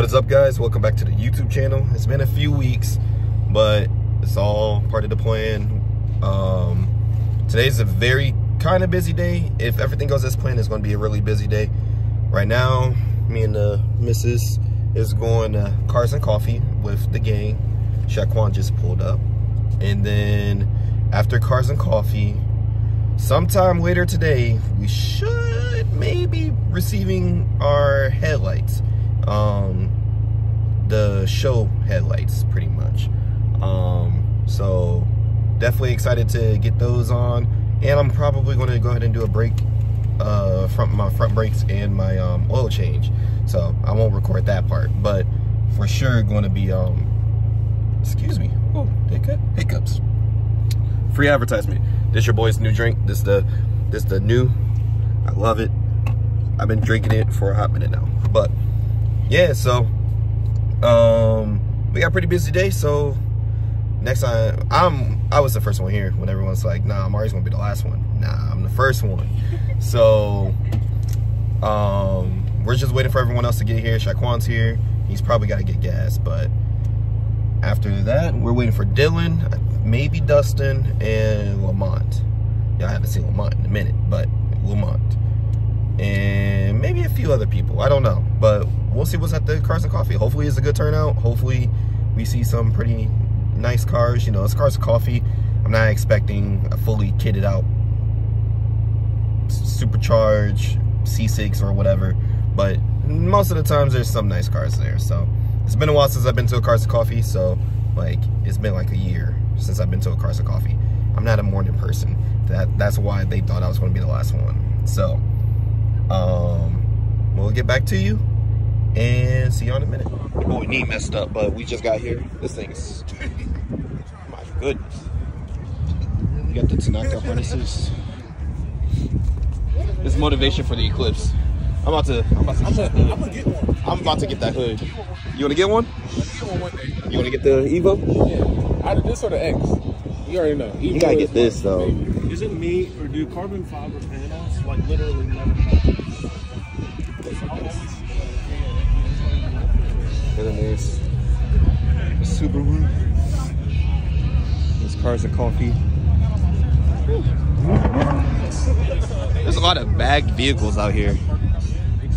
What is up guys? Welcome back to the YouTube channel. It's been a few weeks, but it's all part of the plan. Um, today's a very kind of busy day. If everything goes as planned, it's going to be a really busy day. Right now, me and the missus is going to Cars and Coffee with the gang. Shaquan just pulled up. And then after Cars and Coffee, sometime later today, we should maybe receiving our headlights um, the show headlights pretty much. Um, so definitely excited to get those on. And I'm probably going to go ahead and do a brake, uh, front my front brakes and my um, oil change. So I won't record that part, but for sure going to be, um, excuse me, oh, hiccup, hiccups. Free advertisement. This your boy's new drink. This the, this the new. I love it. I've been drinking it for a hot minute now, but yeah, so um, we got a pretty busy day. So next time, I'm I was the first one here when everyone's like, "Nah, Mari's gonna be the last one." Nah, I'm the first one. so um, we're just waiting for everyone else to get here. Shaquan's here. He's probably got to get gas, but after that, we're waiting for Dylan, maybe Dustin, and Lamont. Y'all haven't seen Lamont in a minute, but Lamont and maybe a few other people. I don't know, but we'll see what's at the Cars and Coffee. Hopefully it's a good turnout. Hopefully we see some pretty nice cars. You know, it's Cars and Coffee. I'm not expecting a fully kitted out supercharged C6 or whatever, but most of the times there's some nice cars there. So it's been a while since I've been to a Cars and Coffee. So like it's been like a year since I've been to a Cars and Coffee. I'm not a morning person. That that's why they thought I was going to be the last one. So um, we'll get back to you and see you in a minute. Boy, knee messed up, but we just got here. This thing's, my goodness. We got the Takata harnesses. This motivation for the Eclipse. I'm about to, I'm about to, I'm, a, I'm gonna get one. I'm about to get that hood. You wanna get one? Get one one. You wanna get the Evo? Yeah. Either this or the X. You already know. Evo you gotta get this though. Is it me or do carbon fiber panels like literally never And then there's a Subaru. There's cars and coffee. There's a lot of bagged vehicles out here.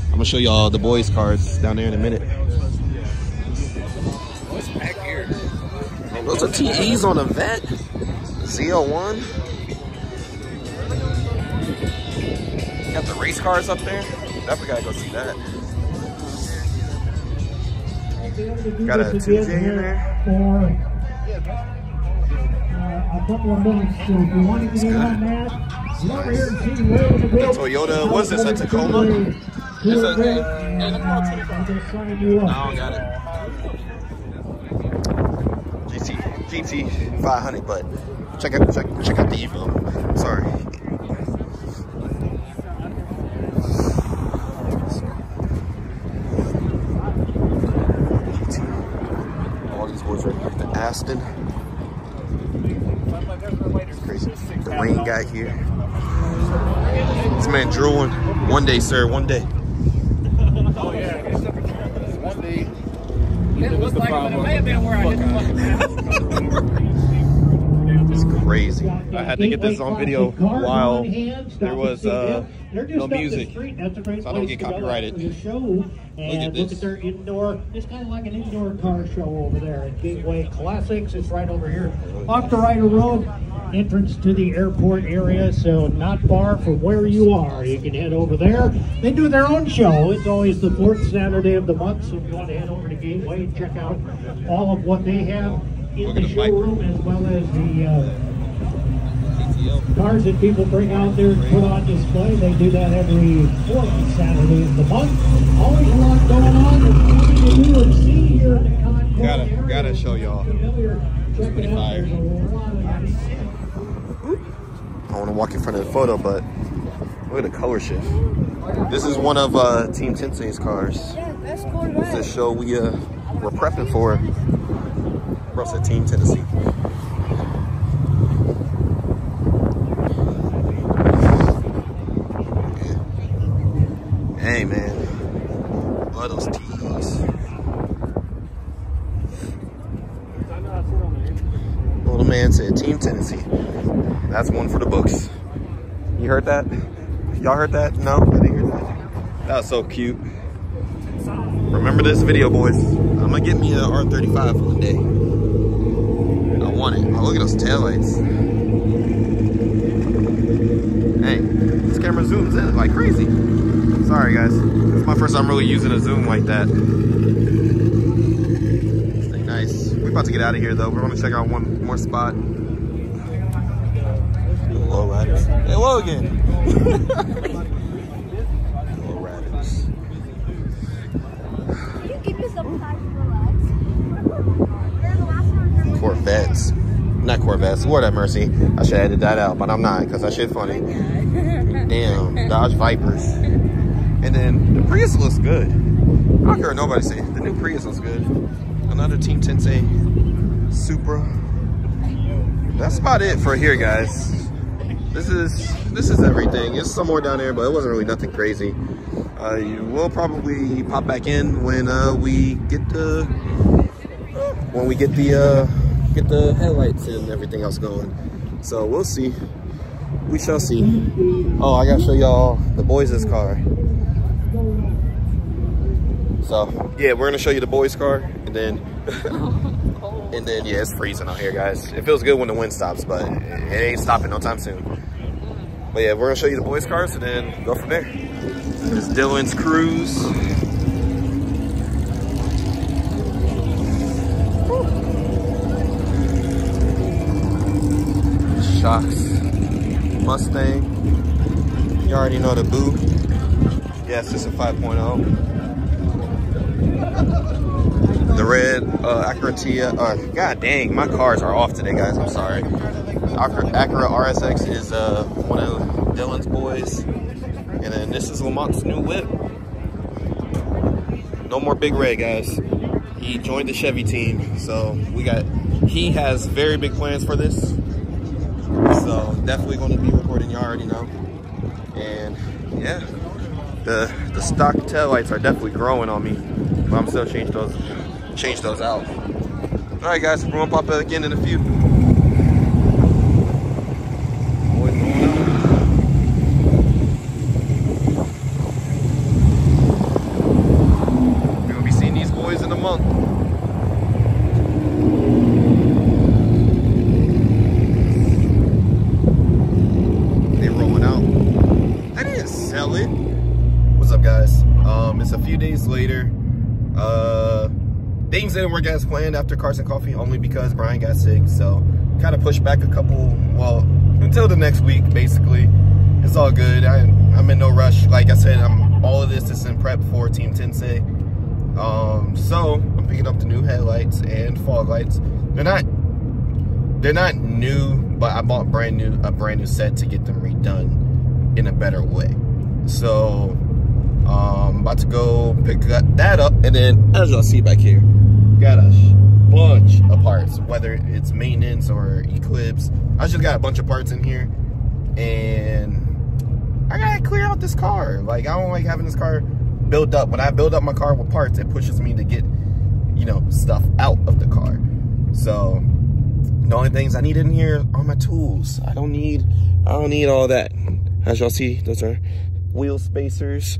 I'm gonna show y'all the boys' cars down there in a minute. What's back here? Those are TEs on a vet. Z01. Got the race cars up there. Definitely gotta go see that. Got a 2J in there. Uh, a couple of minutes, so if you want to get in on that, over here and see where the. Toyota, what is this, a Tacoma? It's a- a, yeah, the Model 25. I'm just signing you No, up. I don't got it. GT, GT 500, but check out, check, check out the Evo. Sorry. All these boys right here. The Aston. It's crazy. The rain guy here. This man drooling. One day, sir. One day. Oh yeah. One day. It looked like it, may have been where I didn't look. It's crazy. I had to get this on video while there was uh, no music. so I don't get copyrighted. The show and at look, at their indoor. It's kind of like an indoor car show over there at Gateway Classics. It's right over here off the Ryder Road, entrance to the airport area. So not far from where you are. You can head over there. They do their own show. It's always the fourth Saturday of the month. So if you want to head over to Gateway and check out all of what they have in the at the bike. showroom as well as the. Uh, cars that people bring out there and put on display. They do that every fourth Saturday of the month. Always a lot going on. There's plenty to do and see here in the Concord Gotta- area. gotta show y'all. Familiar. Check pretty fire. There's a lot of- I want to walk in front of the photo, but look at the color shift. This is one of uh, Team Tensei's cars. Yeah, that's cool. It's a show we uh, we're prepping for. Bro said Team Tennessee. Hey man, love those tees. Tennessee. That's one for the books. You heard that? Y'all heard that? No, I didn't hear that. That was so cute. Remember this video, boys. I'm gonna get me a R35 for the day. I want it. Oh, look at those taillights. Hey, this camera zooms in like crazy. Sorry, guys. It's my first time really using a zoom like that. Stay nice. We're about to get out of here, though. We're gonna check out one more spot. Hello, riders. Hello again. Hello, riders. Can you give me some time to relax? You're the last one. Corvettes. Not Corvettes. Lord have mercy. I should have edited that out, but I'm not because that shit funny. Damn. Dodge Vipers. And then the Prius looks good. I don't care what nobody say. The new Prius looks good. Another Team Tensei Supra. That's about it for here, guys. This is this is everything. It's some more down there, but it wasn't really nothing crazy. Uh, will probably pop back in when uh, we get the when we get the uh, get the headlights and everything else going. So we'll see. We shall see. Oh, I gotta show y'all the boys' car. So yeah, we're gonna show you the boys' car, and then and then yeah, it's freezing out here, guys. It feels good when the wind stops, but it ain't stopping no time soon. But yeah, we're gonna show you the boys' cars and then go from there. This is Dylan's cruise. Shocks. Mustang. You already know the boo. Yes, it's a 5.0. The red uh, Acura Tia. Uh, God dang, my cars are off today, guys. I'm sorry. Acura, RSX is uh, one of Dylan's boys. And then this is Lamont's new whip. No more Big Red, guys. He joined the Chevy team. So we got, he has very big plans for this. So definitely going to be recording, you already know. And yeah, the the stock tail lights are definitely growing on me. But I'm still change those change those out. All right, guys, we're gonna pop back in in a few. Boys going out. We're gonna be seeing these boys in a month. They rolling out. I didn't sell it. What's up, guys? Um, it's a few days later. Uh, things didn't work as planned after Cars and Coffee, only because Brian got sick. So, kind of pushed back a couple. Well, until the next week, basically. It's all good. I, I'm in no rush. Like I said, I'm all of this is in prep for Team Tensei. Um, so I'm picking up the new headlights and fog lights. They're not they're not new, but I bought brand new a brand new set to get them redone in a better way. So um about to go pick that up and then as y'all see back here, got a bunch of parts, whether it's maintenance or Eclipse. I just got a bunch of parts in here and I gotta clear out this car. Like I don't like having this car build up. When I build up my car with parts, it pushes me to get, you know, stuff out of the car. So the only things I need in here are my tools. I don't need, I don't need all that. As y'all see, those are wheel spacers.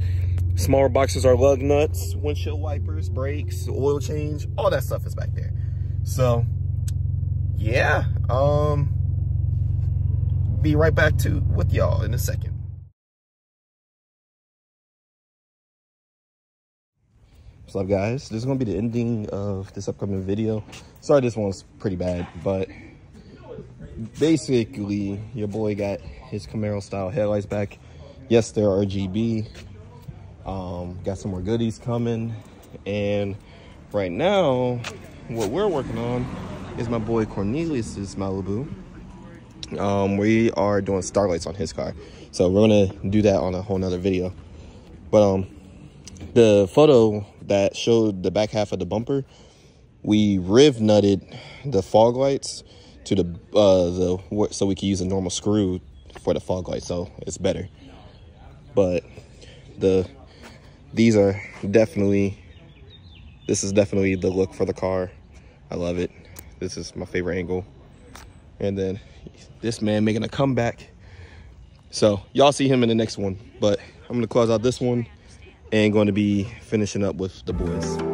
Smaller boxes are lug nuts, windshield wipers, brakes, oil change, all that stuff is back there. So, yeah, um, be right back to with y'all in a second. What's up guys? This is gonna be the ending of this upcoming video. Sorry this one's pretty bad, but basically your boy got his Camaro style headlights back. Yes, they're RGB. Um, got some more goodies coming. And right now, what we're working on is my boy Cornelius's Malibu. Um, we are doing starlights on his car. So we're gonna do that on a whole nother video. But um the photo that showed the back half of the bumper, we riv nutted the fog lights to the uh the so we can use a normal screw for the fog light, so it's better. But the these are definitely this is definitely the look for the car. I love it. This is my favorite angle. And then this man making a comeback. So y'all see him in the next one. But I'm gonna close out this one and going to be finishing up with the boys.